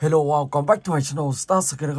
Hello, welcome back to my channel, Star Skate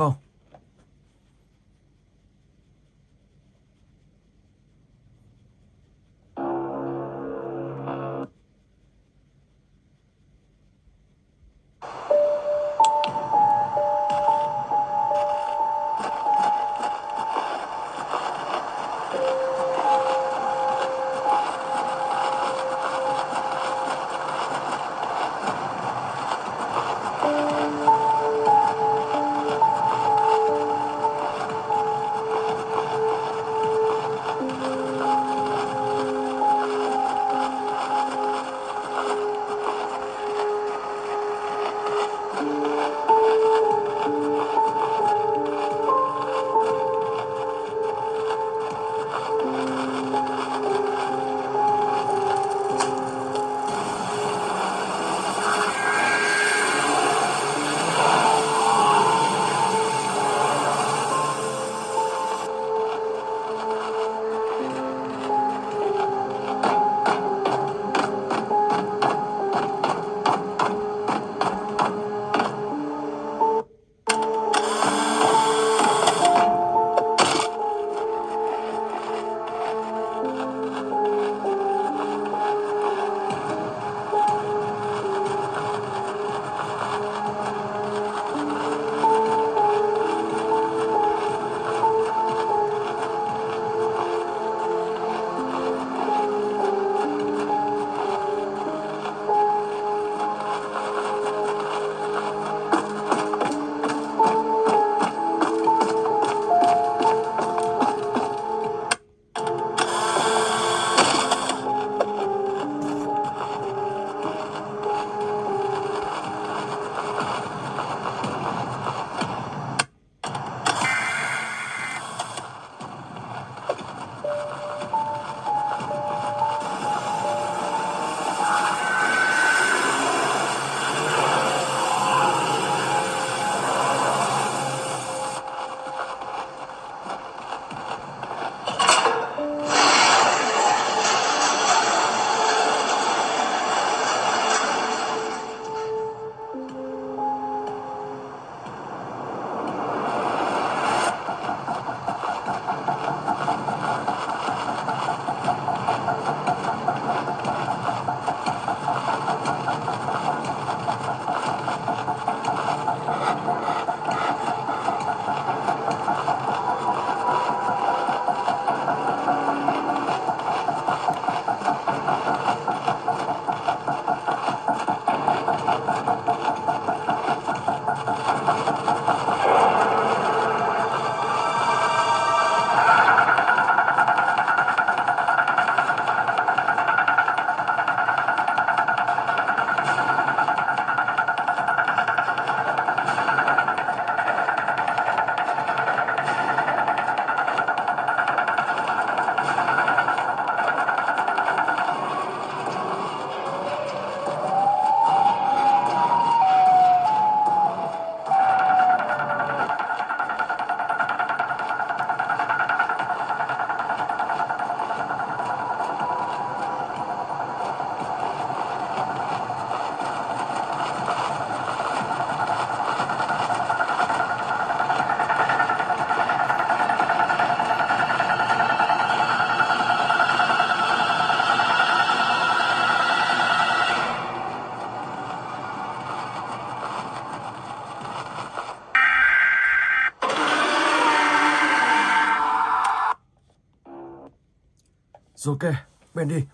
Rồi ok, bên đi.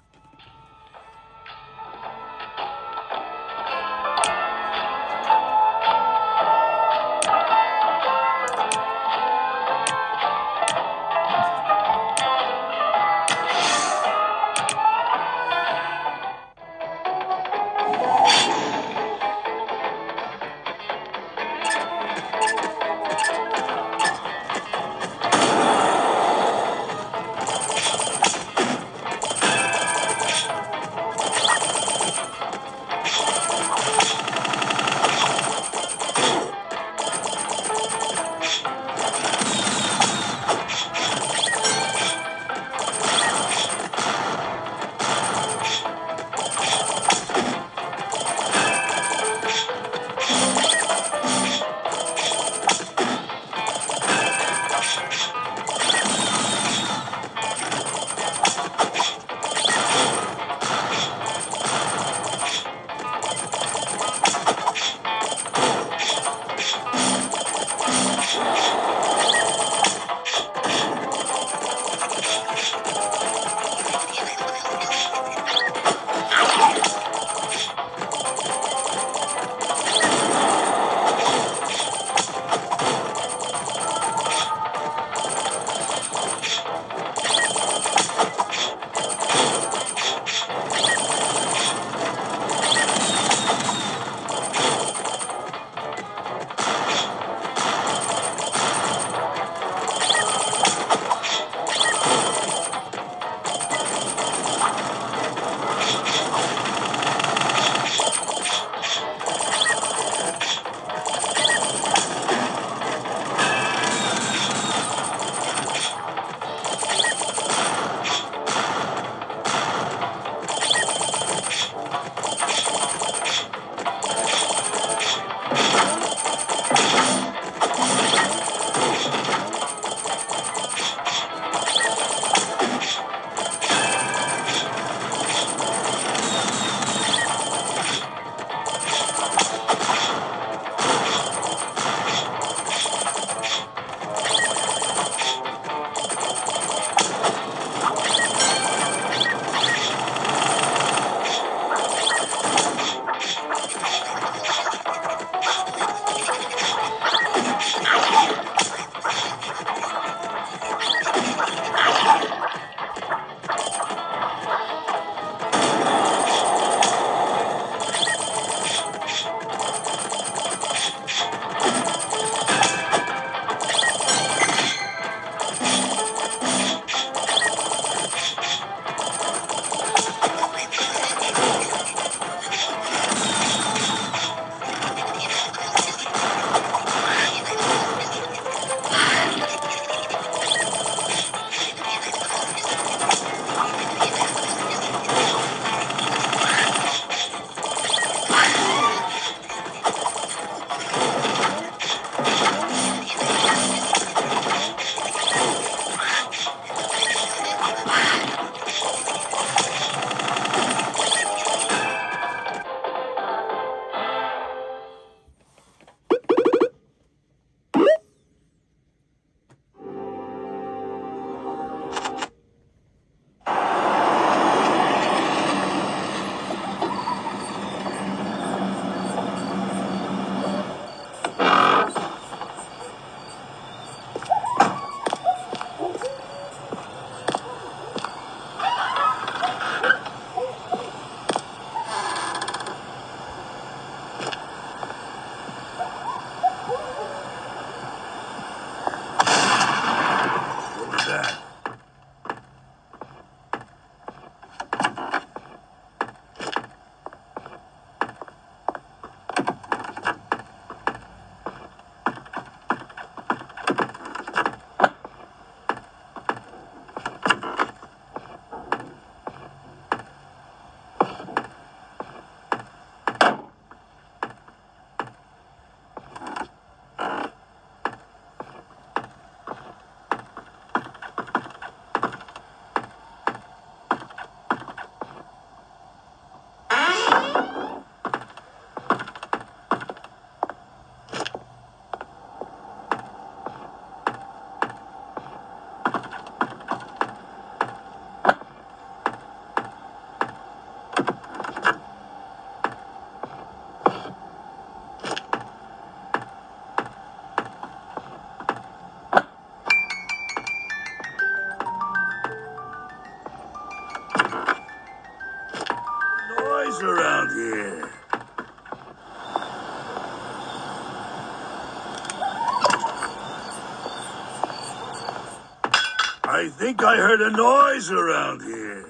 Think I heard a noise around here.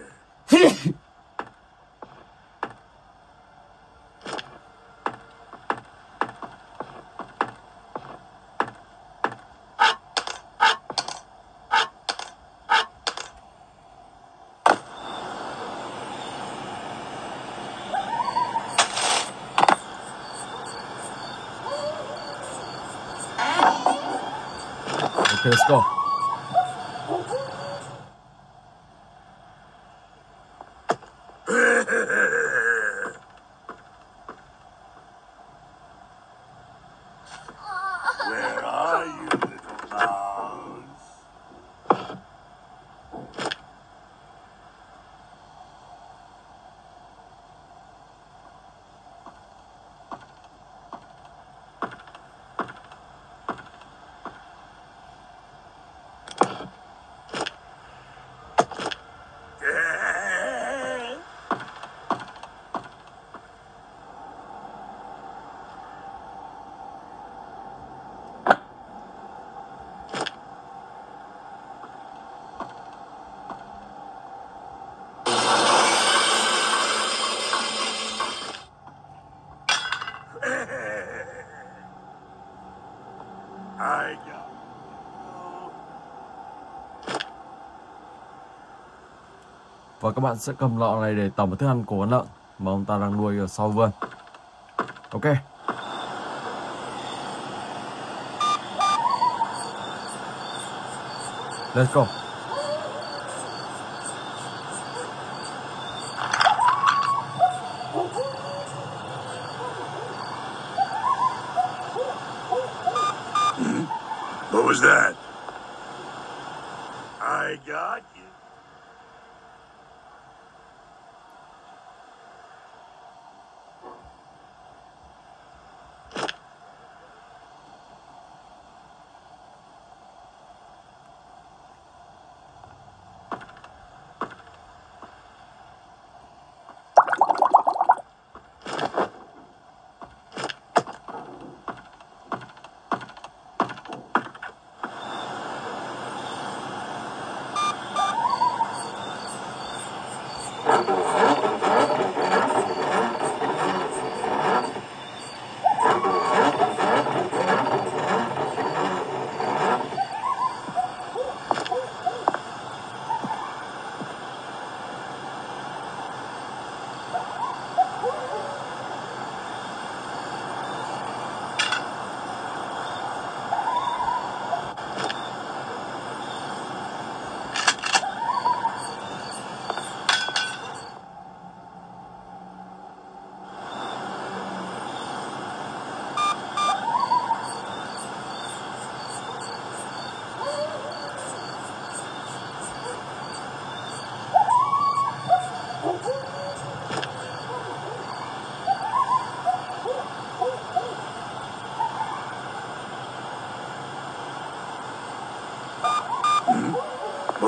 Và các bạn sẽ cầm lọ này để tẩm vào thức ăn của con lợn mà ông ta đang nuôi ở sau vườn. Ok. Let's go. What was that? I got you.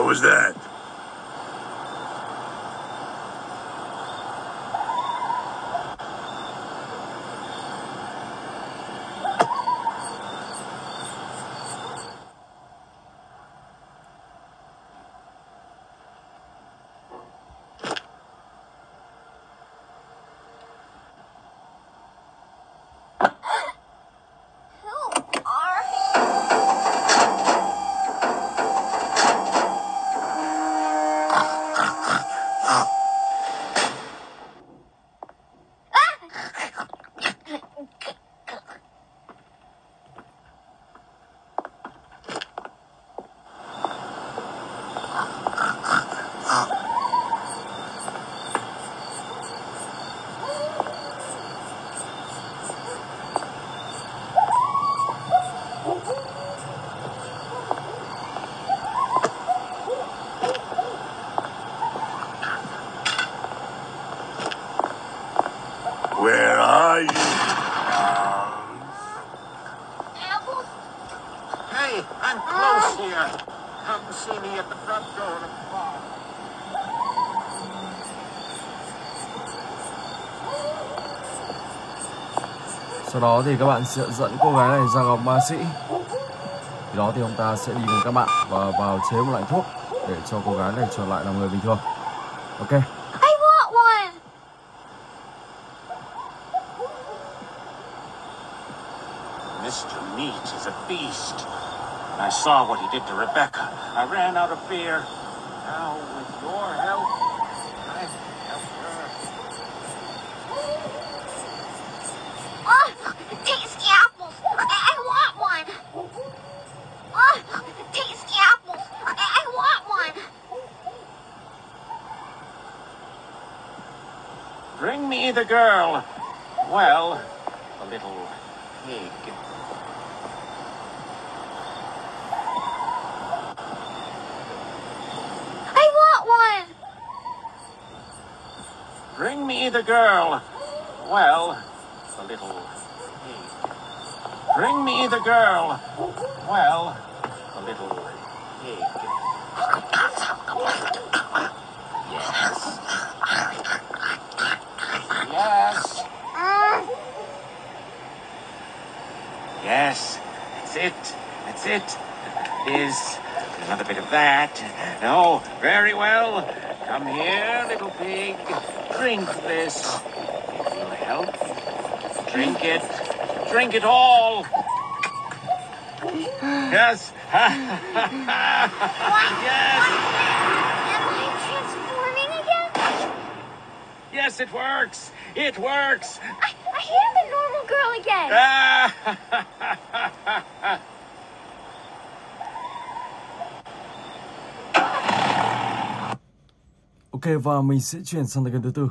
Was that? Sau đó thì các bạn sẽ dẫn cô gái này ra gặp ma sĩ. Thì đó thì ông ta sẽ đi cùng các bạn và vào chế một loại thuốc để cho cô gái này trở lại là người bình thường ok I want one. Mr. Meat is a beast. When I saw what he did to Rebecca, I ran out of fear. Bring me the girl. Well, the little pig. I want one. Bring me the girl. Well, the little pig. Bring me the girl. Well, the little pig. Yes. Yes. Mm. Yes. That's it. That's it. Is another bit of that. No, very well. Come here, little pig. Drink this. It will help. Drink it. Drink it all. Yes. yes. Yes, it works. It works. I, I am the normal girl again. Ok và mình sẽ chuyển sang cái thứ tư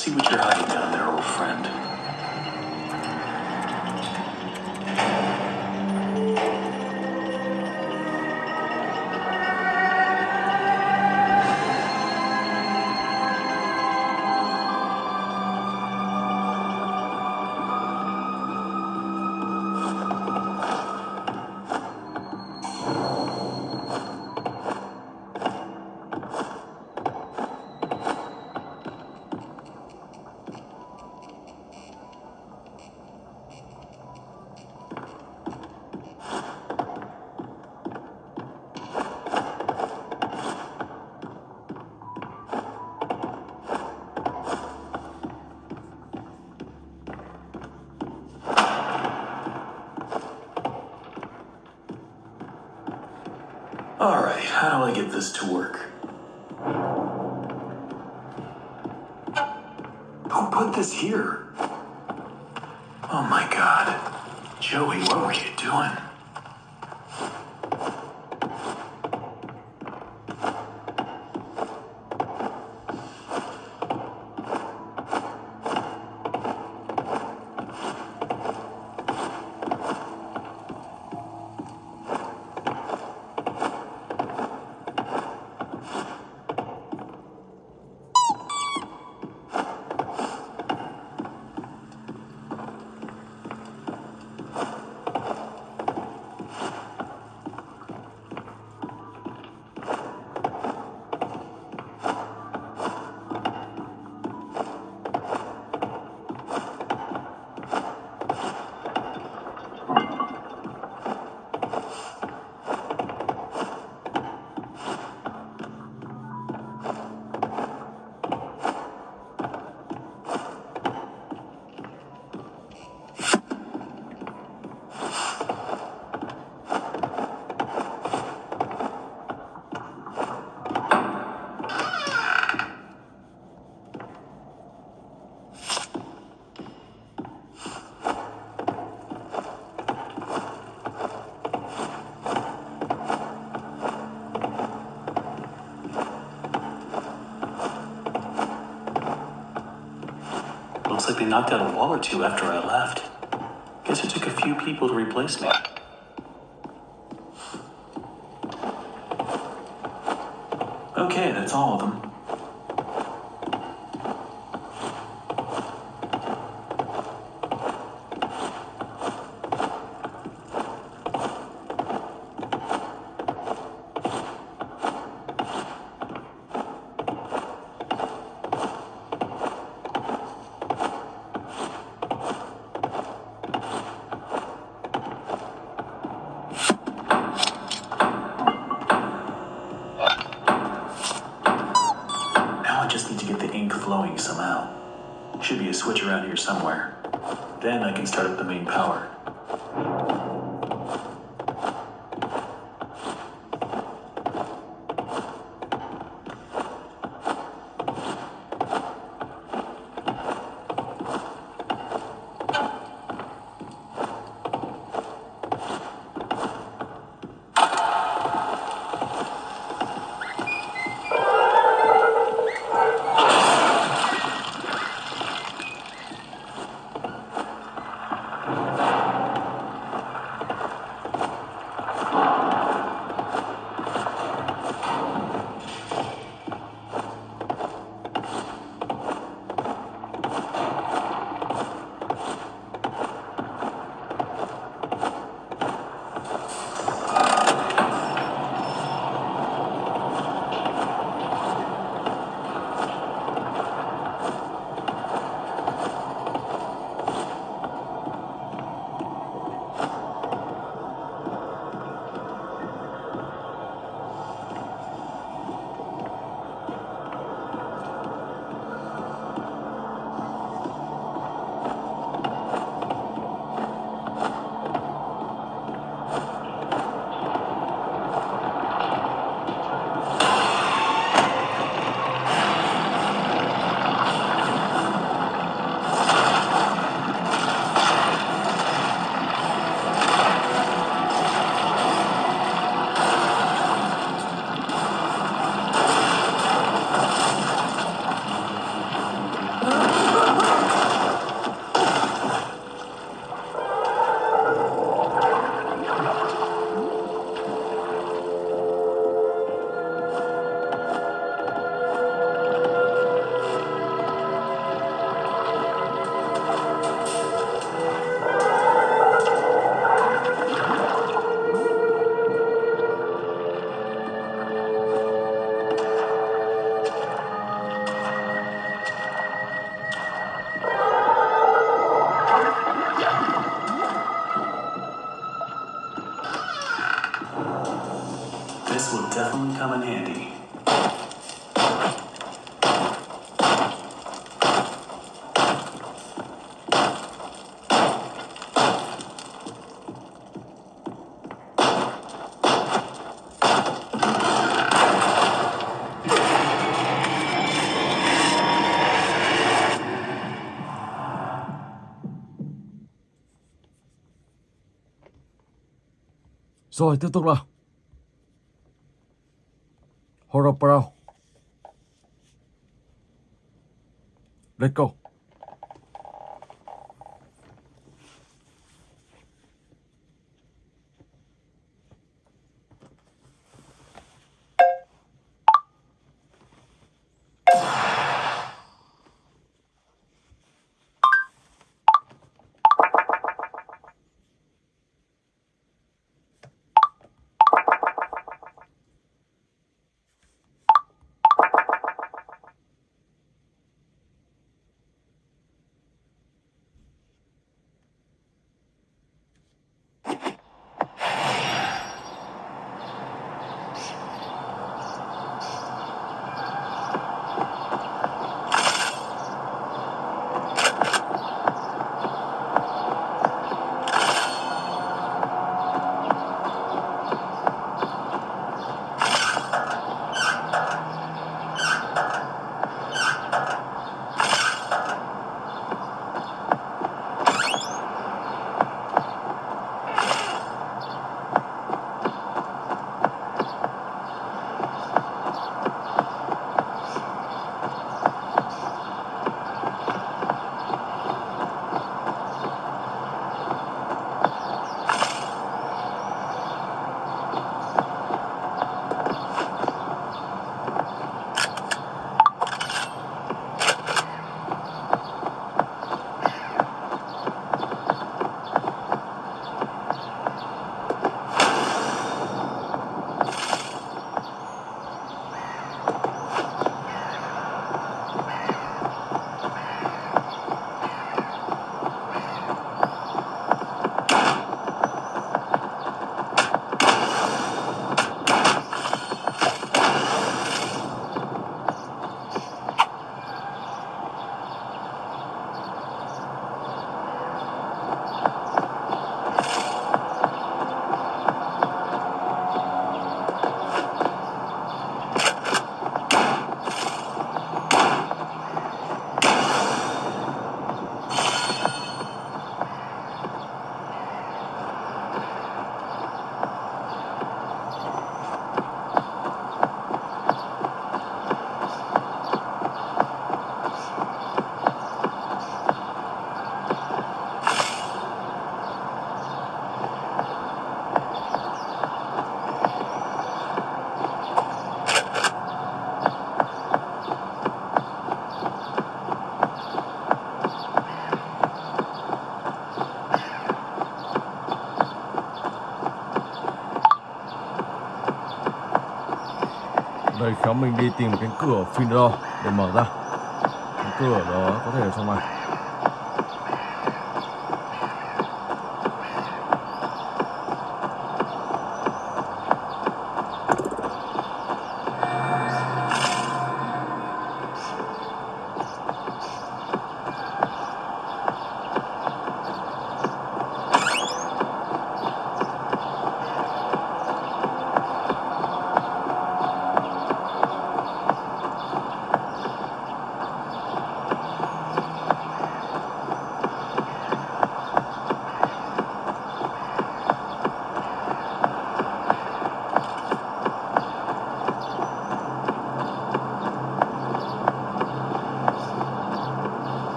see what you're hiding down there, old friend. Knocked out a wall or two after I left. Guess it took a few people to replace me. Okay, that's all of them. Rồi tiếp tục nào. Horror Pro. Let's go. Khéo mình đi tìm cái cửa Finro để mở ra. Cái cửa đó có thể ở trong này.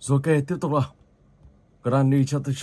Rồi kê tiếp tục nào. Granny Chapter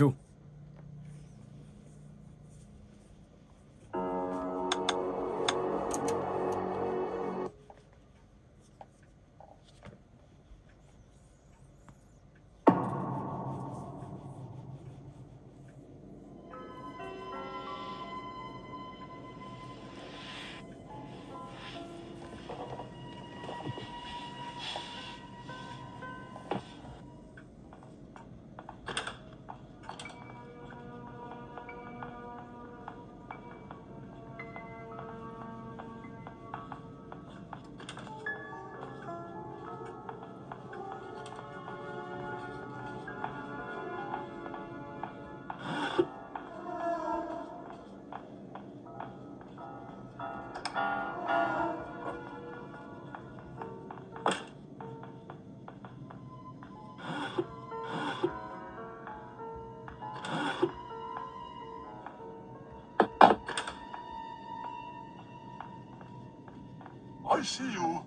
see you.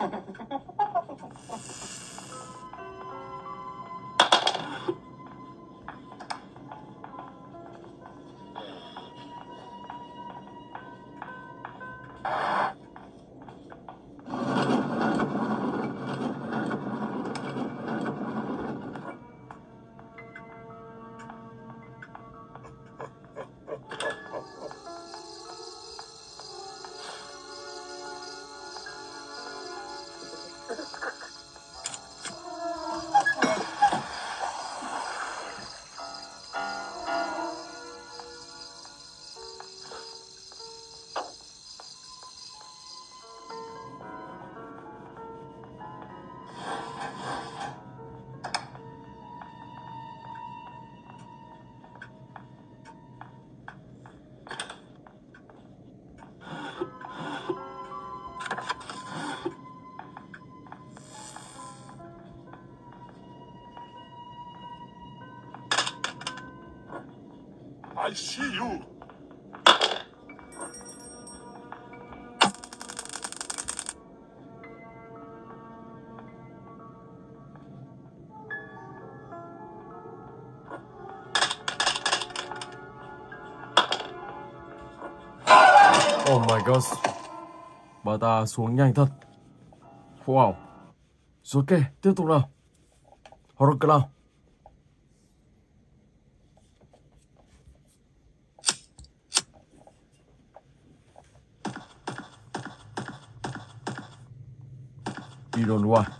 I see you. Oh my god. Bà ta xuống nhanh thật. Wow. Rồi ok, tiếp tục nào. Horror Cloud 一路啊。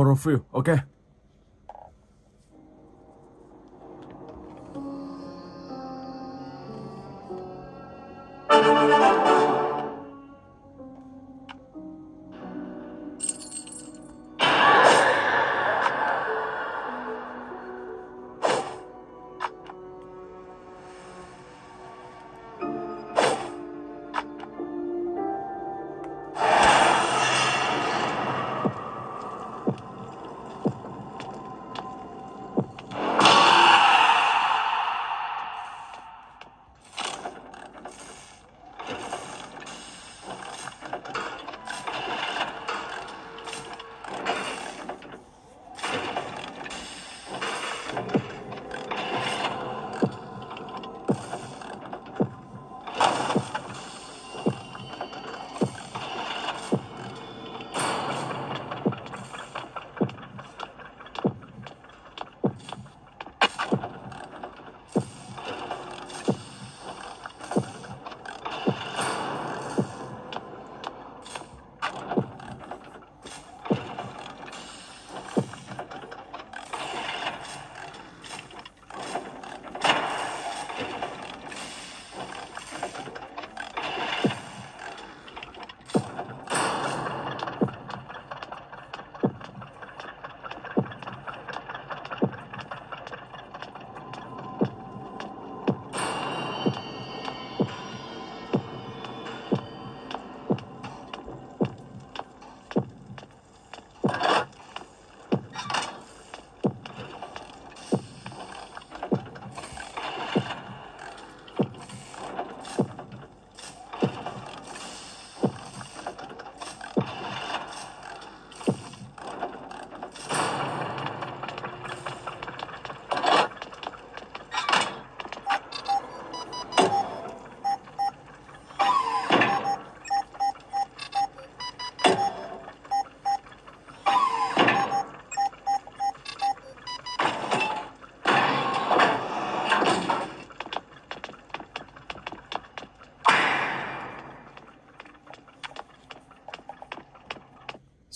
Horror film, ok.